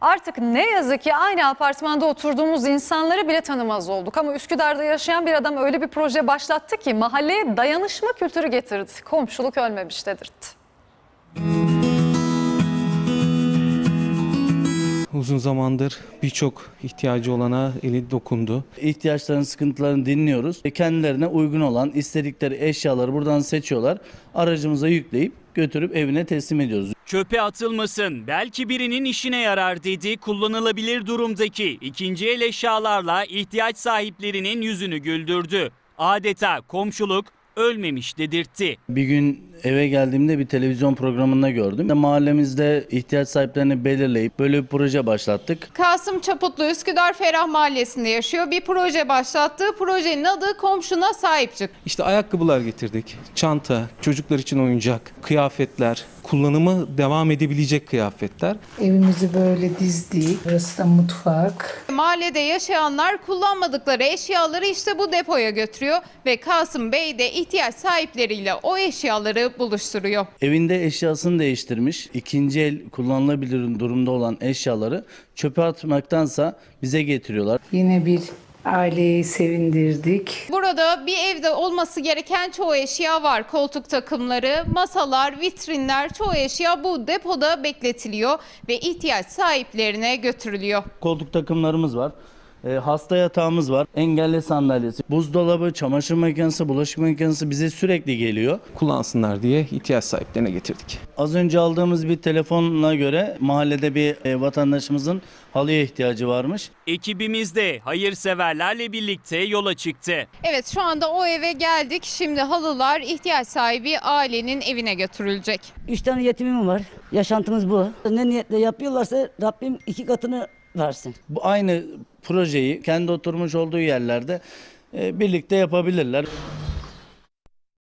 Artık ne yazık ki aynı apartmanda oturduğumuz insanları bile tanımaz olduk. Ama Üsküdar'da yaşayan bir adam öyle bir proje başlattı ki mahalleye dayanışma kültürü getirdi. Komşuluk ölmemiş dedirtti. Uzun zamandır birçok ihtiyacı olana eli dokundu. ihtiyaçlarını, sıkıntılarını dinliyoruz. ve Kendilerine uygun olan istedikleri eşyaları buradan seçiyorlar. Aracımıza yükleyip götürüp evine teslim ediyoruz. Çöpe atılmasın, belki birinin işine yarar dedi kullanılabilir durumdaki ikinci el eşyalarla ihtiyaç sahiplerinin yüzünü güldürdü. Adeta komşuluk ölmemiş dedirtti. Bir gün eve geldiğimde bir televizyon programında gördüm. Mahallemizde ihtiyaç sahiplerini belirleyip böyle bir proje başlattık. Kasım Çaputlu Üsküdar Ferah Mahallesi'nde yaşıyor. Bir proje başlattı. Projenin adı Komşuna Sahip Çık. İşte ayakkabılar getirdik, çanta, çocuklar için oyuncak, kıyafetler, kullanımı devam edebilecek kıyafetler. Evimizi böyle dizdik. Burası da mutfak. Mahallede yaşayanlar kullanmadıkları eşyaları işte bu depoya götürüyor ve Kasım Bey de ihtiyaç sahipleriyle o eşyaları buluşturuyor. Evinde eşyasını değiştirmiş, ikinci el kullanılabilir durumda olan eşyaları çöpe atmaktansa bize getiriyorlar. Yine bir aileyi sevindirdik. Burada bir evde olması gereken çoğu eşya var. Koltuk takımları, masalar, vitrinler çoğu eşya bu depoda bekletiliyor ve ihtiyaç sahiplerine götürülüyor. Koltuk takımlarımız var. E, hasta yatağımız var. Engelli sandalyesi, buzdolabı, çamaşır makinesi, bulaşık makinesi bize sürekli geliyor. Kullansınlar diye ihtiyaç sahiplerine getirdik. Az önce aldığımız bir telefonla göre mahallede bir e, vatandaşımızın halıya ihtiyacı varmış. Ekibimiz de hayırseverlerle birlikte yola çıktı. Evet şu anda o eve geldik. Şimdi halılar ihtiyaç sahibi ailenin evine götürülecek. Üç tane yetimim var. Yaşantımız bu. Ne niyetle yapıyorlarsa Rabbim iki katını versin. Bu aynı projeyi kendi oturmuş olduğu yerlerde e, birlikte yapabilirler.